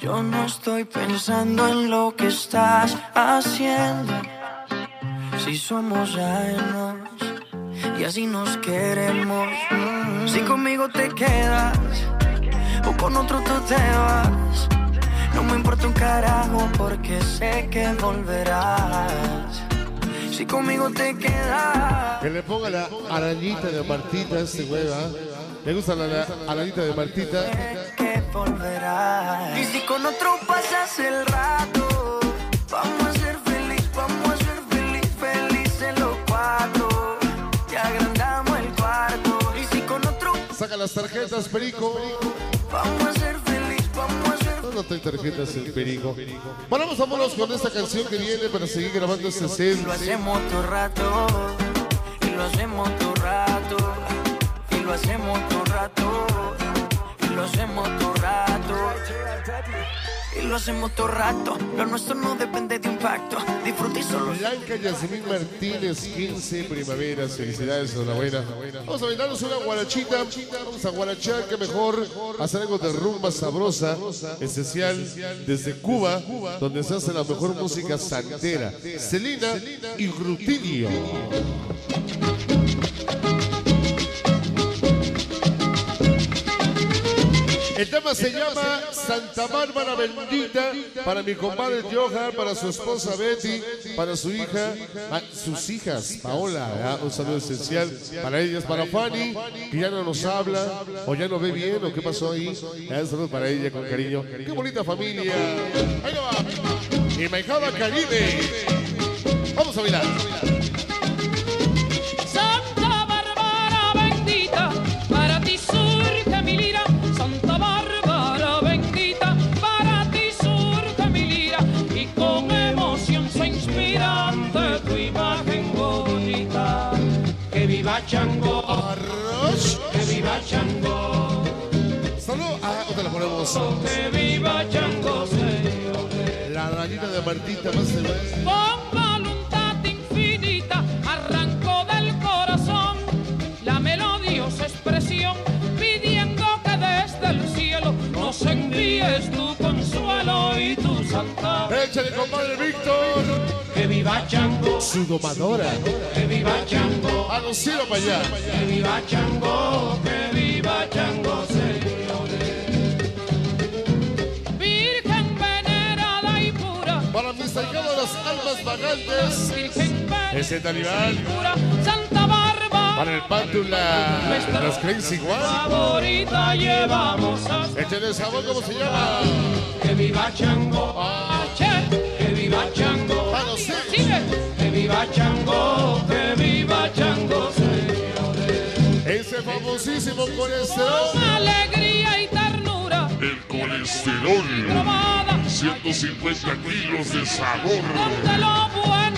Yo no estoy pensando en lo que estás haciendo. Si somos ajenos y así nos queremos. Mm. Si conmigo te quedas o con otro tú te vas. No me importa un carajo porque sé que volverás. Si conmigo te quedas. Que le ponga la arañita de Martita a este hueva. Le gusta la, arañita de Martita. que volverás. Con otro pasas el rato, vamos a ser feliz, vamos a ser feliz, felices los cuatro. Y agrandamos el cuarto. Y si con otro Saca las tarjetas, Perico. vamos a ser feliz, vamos a ser No, no trae tarjetas el Perico. Bueno, vamos, vámonos con esta canción que viene para seguir grabando este set. Lo hacemos todo rato, y lo hacemos todo rato, y lo hacemos todo rato, y lo hacemos todo rato, y lo hacemos todo rato. Lo nuestro no depende de un pacto, solo. Blanca Yasmín Martínez, 15 primaveras, felicidades, enhorabuena. Vamos a bailarnos una guarachita, vamos a guarachar, que mejor hacer algo de rumba sabrosa, especial desde Cuba, donde se hace la mejor música santera. Celina y Rutilio. El tema se llama Santa Bárbara Bendita para mi compadre Johan, para su esposa Betty, para su hija, sus hijas, Paola, un saludo esencial para ellas, para Fanny, que ya no nos habla, o ya no ve bien, o qué pasó ahí. Un saludo para ella con cariño. Qué bonita familia. Ahí va. Y Caribe. Vamos a bailar. Salud. Ah, ¿dónde la ponemos? que viva Chango. La rayita de Martita más se va. Con voluntad infinita arrancó del corazón la melodiosa expresión pidiendo que desde el cielo nos envíes tu consuelo y tu santa. Échale, compadre Víctor. Que viva Chango, Su domadora. que viva Chango, A los cielos para allá. que viva Chango, que viva Chango, Ese talibán. Santa Bárbara. Para el Pátula. Los Crazy igual. favorita llevamos hasta Échale sabor, ¿cómo se llama? que viva Chango, Ah, che, que viva Chango, a los seis. sigue, que viva Chango, que viva Chango, señores. Ese famosísimo colesterol. Con alegría y ternura, El colesterol, probada, 150 kilos de sabor. donde lo bueno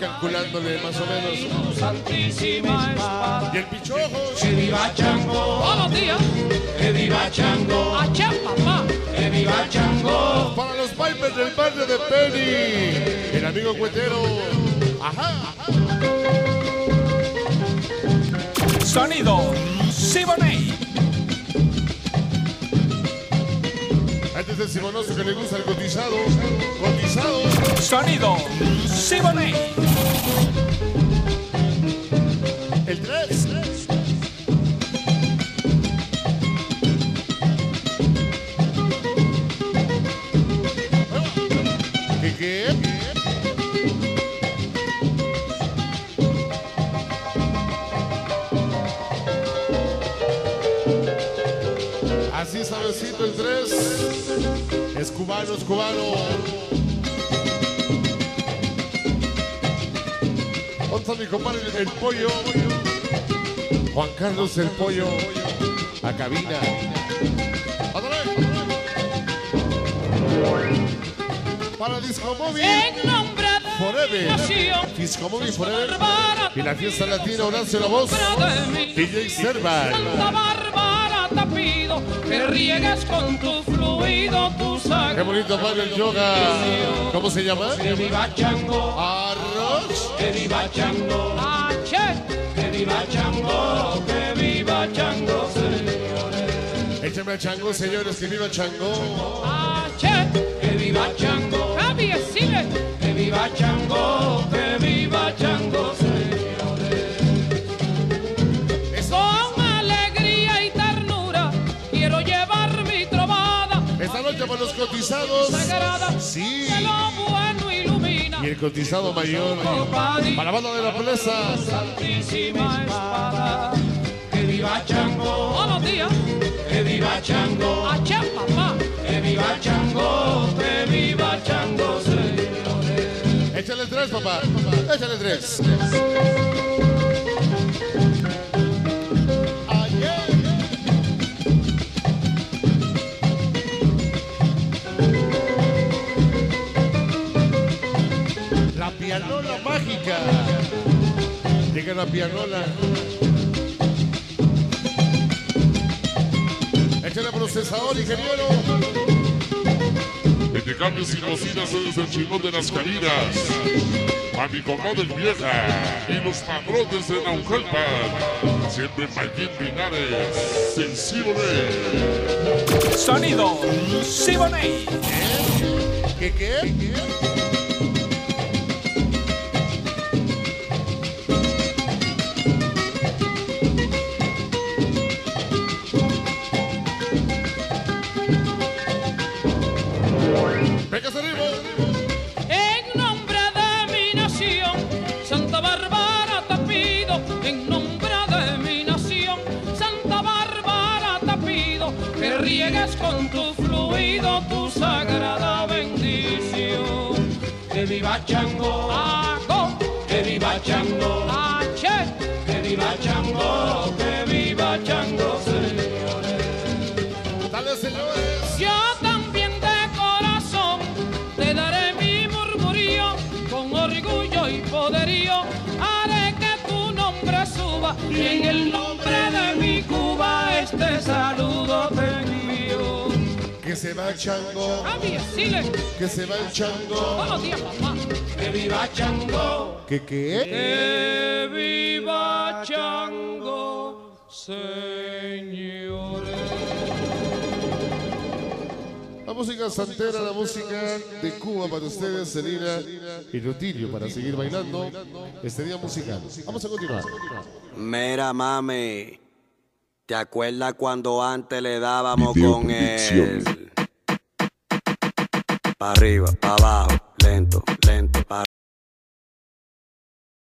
calculándole más o menos. santísima espada. Y el pichojo. Que viva Chango, todos los días, que viva Chango, a che, papá, que viva Chango. Para los Pipers del barrio de Penny. El amigo cuetero. Ajá. Sonido Siboney. Del simonoso que le gusta el cotizado. Cotizado. Sonido Siboney. El 3. Así sabecito el 3. Es cubano, es cubano. Otro mi compadre, el pollo. Juan Carlos el pollo. A cabina. Para Disco Móvil. En nombre de Forever. Disco Móvil Forever. Y la fiesta latina Horacio La Voz. DJ Serval. Te pido que riegues con tu fluido tu Qué sangre. bonito baile el yoga. ¿Cómo se llama? Que viva Chango, Arroz. que viva Chango, Ache, que viva Chango, que viva Chango, señores. Échame a Chango, señores, que viva Chango. Che, que viva Chango. Javi. Que viva Chango, que viva Chango, señores. Cotizados. Sí. Y el cotizado mayor. Para la banda de la plaza. Santísima espada. Que viva Chango. Buenos días. Que viva Chango. Papá. Que viva Chango. Que viva Chango, señores. Échale tres, papá. Échale tres. La pianola. Échale procesador, ingeniero. Entre cambios y cocinas desde el chingón de las carinas. A mi comadre vieja y los padrones de Naucalpan. Siempre Mayín Pinares. Sensible. Sonido Siboney. ¿Qué qué? Venga, con tu fluido tu sagrada bendición. Que viva Chango, Ago, que viva Chango, Ache, que viva Chango, que viva Chango, señores. Dale, señores. Yo también de corazón te daré mi murmurío, con orgullo y poderío haré que tu nombre suba y en el nombre se va el chango. Que se va el chango. Buenos días, papá. Que viva Chango. ¿Qué qué? Que viva Chango, señores. La música santera, la música de Cuba para ustedes, Selena y Rutilio para seguir bailando este día musical. Vamos a continuar. Mira, mami, ¿te acuerdas cuando antes le dábamos con él? Pa' arriba, pa' abajo, lento, lento, pa'